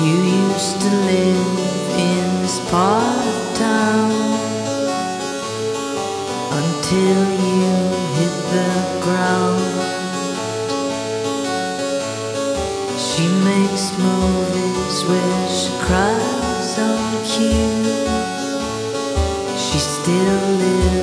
used to live in this part of town until you hit the ground. She makes movies where she cries on cue. She still lives